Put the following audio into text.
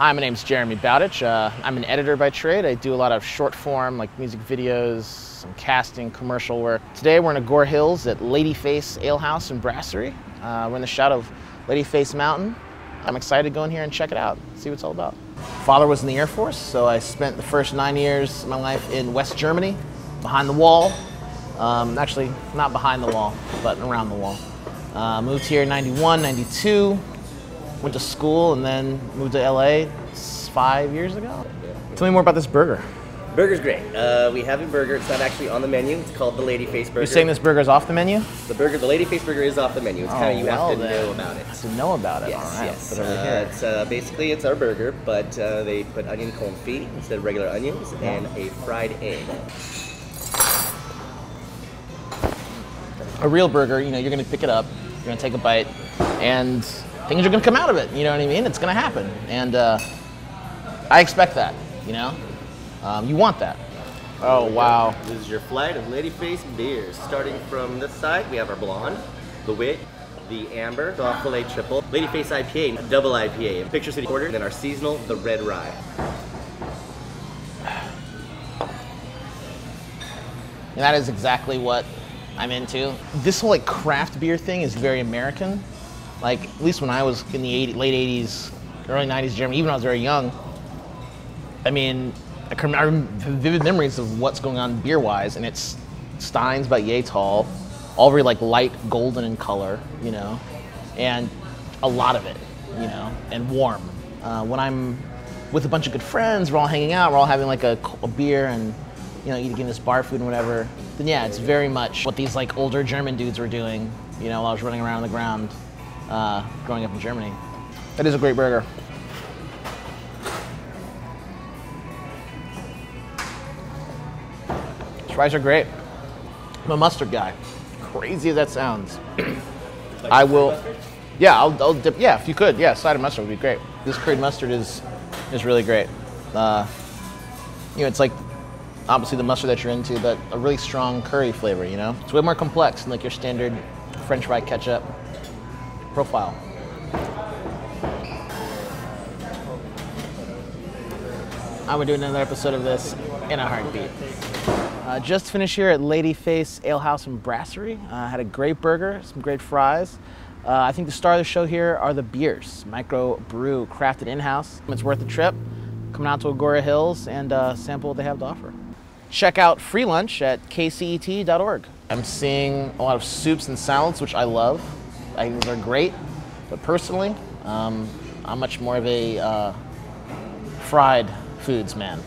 Hi, my name's Jeremy Bowditch. Uh, I'm an editor by trade. I do a lot of short form, like music videos, some casting, commercial work. Today we're in Agoura Hills at Ladyface Ale House and Brasserie. Uh, we're in the shadow of Ladyface Mountain. I'm excited to go in here and check it out, see what it's all about. Father was in the Air Force, so I spent the first nine years of my life in West Germany, behind the wall. Um, actually, not behind the wall, but around the wall. Uh, moved here in 91, 92, went to school, and then moved to LA five years ago. Tell me more about this burger. Burger's great. Uh, we have a burger. It's not actually on the menu. It's called the Lady Face Burger. You're saying this burger is off the menu? The burger, the Lady Face Burger, is off the menu. It's kind of you well have to then. know about it. Have to know about it. Yes, all right. yes. Put it over Uh, it's uh, basically it's our burger, but uh, they put onion confit instead of regular onions and a fried egg. A real burger, you know, you're gonna pick it up, you're gonna take a bite, and things are gonna come out of it. You know what I mean? It's gonna happen, and uh, I expect that. You know, um, you want that. Oh wow. This is your flight of Ladyface beers. Starting from this side, we have our blonde, the wit, the amber, soft filet triple, Ladyface IPA, double IPA, Picture City Porter, and then our seasonal, the red rye. And that is exactly what I'm into. This whole like craft beer thing is very American. Like at least when I was in the 80, late 80s, early 90s Germany, even when I was very young. I mean, I can have vivid memories of what's going on beer wise, and it's Steins by Yates-Hall, all very like light golden in color, you know, and a lot of it, you know, and warm. Uh, when I'm with a bunch of good friends, we're all hanging out, we're all having like a, a beer and you know eating this bar food and whatever. Then yeah, it's very much what these like older German dudes were doing, you know, while I was running around on the ground, uh, growing up in Germany. That is a great burger. Fries are great. I'm a mustard guy. Crazy as that sounds. I will. Yeah, I'll, I'll dip. Yeah, if you could, yeah, side of mustard would be great. This curried mustard is is really great. Uh, you know, it's like obviously the mustard that you're into, but a really strong curry flavor. You know, it's way more complex than like your standard French fry ketchup profile. I would do another episode of this in a heartbeat. Uh, just finished here at Ladyface Ale House and Brasserie. Uh, had a great burger, some great fries. Uh, I think the star of the show here are the beers. Micro brew, crafted in-house. It's worth the trip. Coming out to Agoura Hills and uh, sample what they have to offer. Check out free lunch at kcet.org. I'm seeing a lot of soups and salads, which I love. I think they're great. But personally, um, I'm much more of a uh, fried foods man.